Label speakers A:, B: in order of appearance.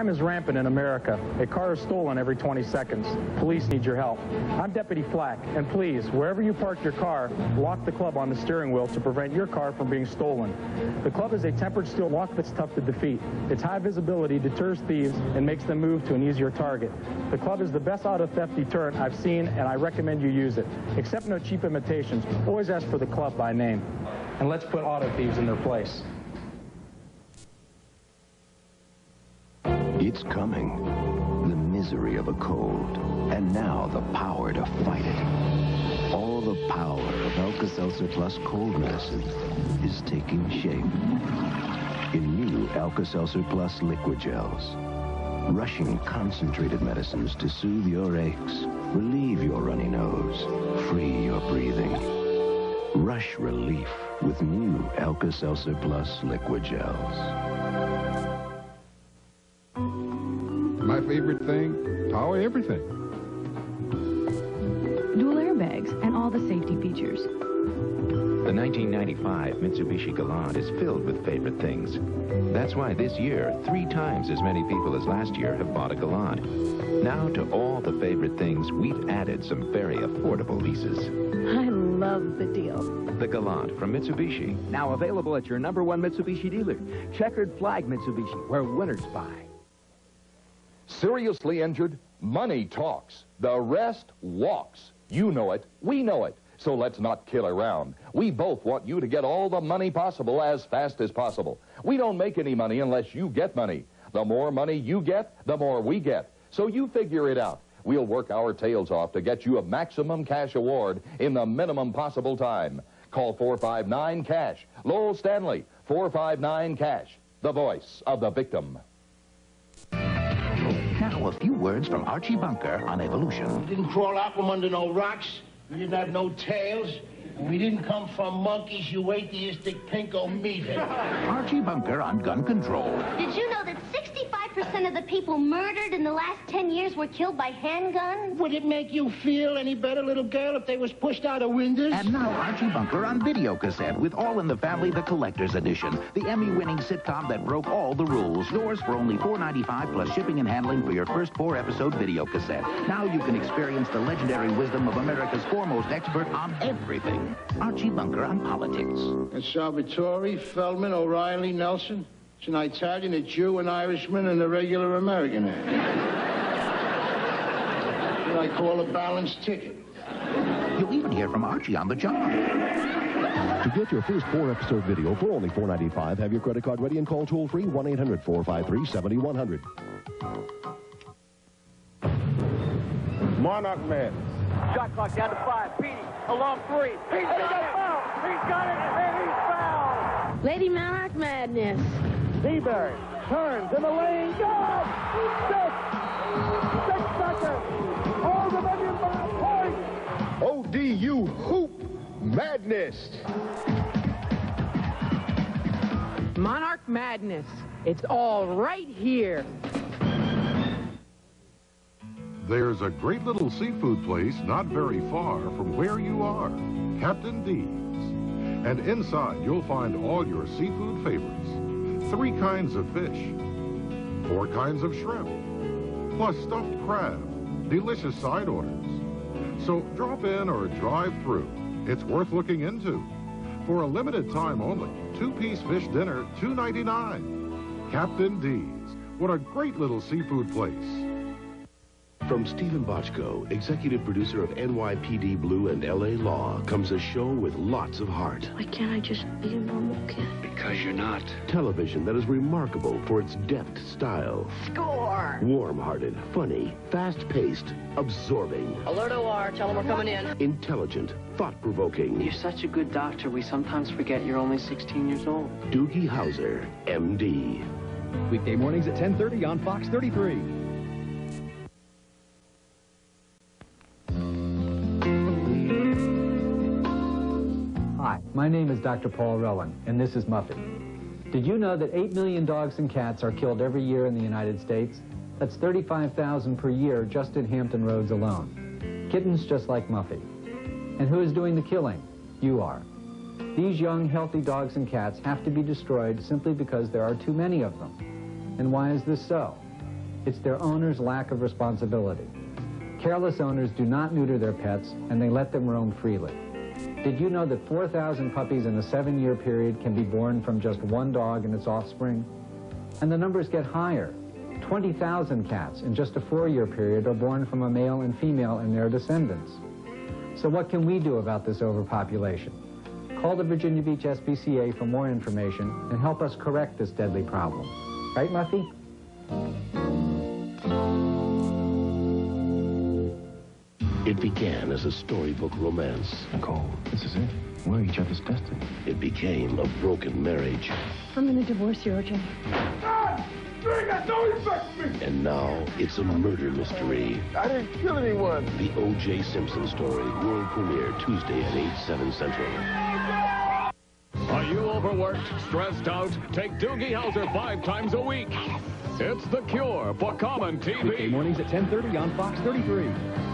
A: Crime is rampant in America. A car is stolen every 20 seconds. Police need your help. I'm Deputy Flack, and please, wherever you park your car, lock the club on the steering wheel to prevent your car from being stolen. The club is a tempered steel lock that's tough to defeat. Its high visibility deters thieves and makes them move to an easier target. The club is the best auto theft deterrent I've seen, and I recommend you use it. Accept no cheap imitations. Always ask for the club by name. And let's put auto thieves in their place.
B: It's coming. The misery of a cold. And now the power to fight it. All the power of Alka-Seltzer Plus cold medicine is taking shape. In new Alka-Seltzer Plus Liqui-Gels. Rushing concentrated medicines to soothe your aches, relieve your runny nose, free your breathing. Rush relief with new Alka-Seltzer Plus Liqui-Gels.
C: My favorite thing, power everything.
D: Dual airbags and all the safety features.
E: The 1995 Mitsubishi Galant is filled with favorite things. That's why this year, three times as many people as last year have bought a Galant. Now to all the favorite things, we've added some very affordable leases.
D: I love the deal.
E: The Galant from Mitsubishi.
F: Now available at your number one Mitsubishi dealer. Checkered flag Mitsubishi, where winners buy.
G: Seriously injured? Money talks. The rest walks. You know it. We know it. So let's not kill around. We both want you to get all the money possible as fast as possible. We don't make any money unless you get money. The more money you get, the more we get. So you figure it out. We'll work our tails off to get you a maximum cash award in the minimum possible time. Call 459-CASH. Lowell Stanley, 459-CASH. The voice of the victim.
H: Now, a few words from Archie Bunker on evolution.
I: We didn't crawl out from under no rocks. We didn't have no tails. And we didn't come from monkeys you atheistic pinko meathead.
H: Archie Bunker on gun control.
J: Did you know that 65% of the people murdered in the last 10 years were killed by handguns?
I: Would it make you feel any better, little girl, if they was pushed out of windows?
H: And now Archie Bunker on video cassette with All in the Family, the Collector's Edition. The Emmy-winning sitcom that broke all the rules. Yours for only $4.95 plus shipping and handling for your first four-episode video cassette. Now you can experience the legendary wisdom of America's foremost expert on everything. Archie Bunker on politics.
I: And Salvatore, Feldman, O'Reilly, Nelson. It's an Italian, a Jew, an Irishman, and a regular American. what I call a balanced ticket.
H: You'll even hear from Archie on the job.
K: To get your first four-episode video for only $4.95, have your credit card ready and call toll-free 1-800-453-7100.
L: Monarch Man.
M: Shot clock down to five. Petey, along three. He's got it. Foul. He's got it, and he's fouled.
N: Lady Monarch Madness.
M: Seabury turns in the lane. Go! Six. Six seconds. All the million by point.
L: ODU Hoop Madness.
N: Monarch Madness. It's all right here.
C: There's a great little seafood place not very far from where you are, Captain D's. And inside, you'll find all your seafood favorites. Three kinds of fish, four kinds of shrimp, plus stuffed crab, delicious side orders. So drop in or drive through. It's worth looking into. For a limited time only, two-piece fish dinner, $2.99. Captain D's. What a great little seafood place.
O: From Steven Bochco, executive producer of NYPD Blue and LA Law, comes a show with lots of heart.
N: Why can't I just be a normal kid?
O: Because you're not. Television that is remarkable for its deft style.
N: Score!
O: Warm-hearted, funny, fast-paced, absorbing.
N: Alert OR, tell them we're coming in.
O: Intelligent, thought-provoking.
P: You're such a good doctor, we sometimes forget you're only 16 years old.
O: Doogie Howser, MD.
Q: Weekday mornings at 10.30 on Fox 33.
R: My name is Dr. Paul Rowan, and this is Muffy. Did you know that 8 million dogs and cats are killed every year in the United States? That's 35,000 per year just in Hampton Roads alone. Kittens just like Muffy. And who is doing the killing? You are. These young, healthy dogs and cats have to be destroyed simply because there are too many of them. And why is this so? It's their owner's lack of responsibility. Careless owners do not neuter their pets, and they let them roam freely. Did you know that 4,000 puppies in a seven-year period can be born from just one dog and its offspring? And the numbers get higher. 20,000 cats in just a four-year period are born from a male and female and their descendants. So what can we do about this overpopulation? Call the Virginia Beach SPCA for more information and help us correct this deadly problem. Right, Muffy?
O: It began as a storybook romance.
E: Nicole, this is it. We're each other's destiny.
O: It became a broken marriage.
D: I'm going to divorce you, OJ.
L: Drink, that don't affect me!
O: And now it's a murder mystery.
L: I didn't kill anyone.
O: The O.J. Simpson story, world premiere Tuesday at 8, 7 central.
S: Are you overworked, stressed out? Take Doogie Howser five times a week. It's The Cure for Common TV.
Q: Weekday mornings at 10.30 on Fox 33.